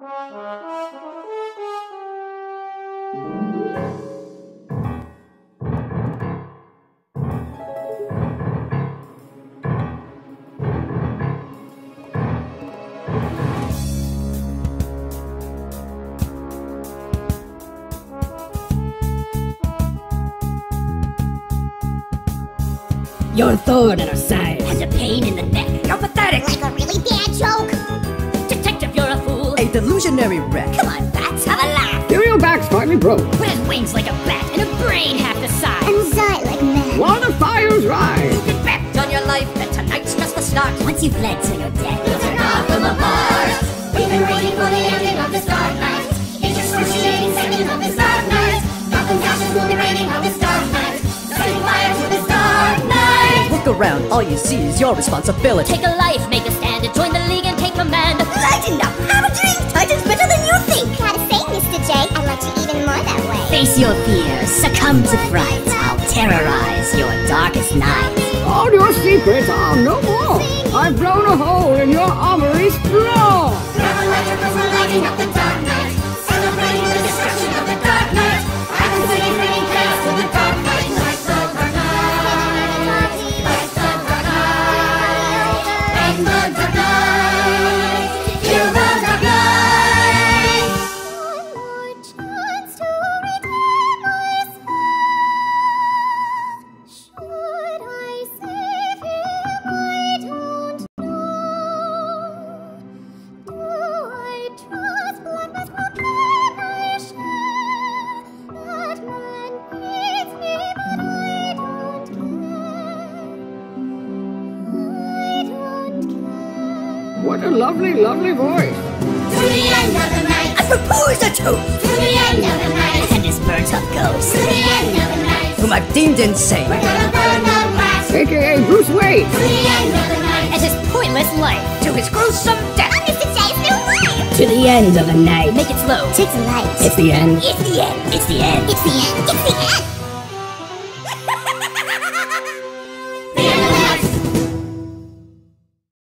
You're a thorn in our side. Has a pain in the neck. You're pathetic. Delusionary wreck. Come on, bats, have a laugh. Feel your back slightly broke. With his wings like a bat and a brain half the size. And sight like mad. While the fires rise. You can bet on your life that tonight's just the start. Once you've led to your death, We'll turn off from apart. We've been waiting for the ending of this dark night. Each excruciating second of this dark night. Gotham ashes will be raining on this dark night. Setting fire to this dark night. Look around, all you see is your responsibility. Take a life, make a stand, and join the league and take command. Lighten up, Face your fears, succumb to fright. I'll terrorize your darkest night. All your secrets are no more. I've blown a hole in your armory's floor. What a lovely, lovely voice. To the end of the night. I propose a toast To the end of the night. and his birds of ghosts. To the end of the night. Whom I've deemed insane. We're gonna burn the blast. To AKA Bruce Wayne. the end of the night. And his pointless life to his gruesome death. I'm Mr. J's new wife. To the end of the night. Make it slow. Take the light. It's the end. It's the end. It's the end. It's the end. It's the end.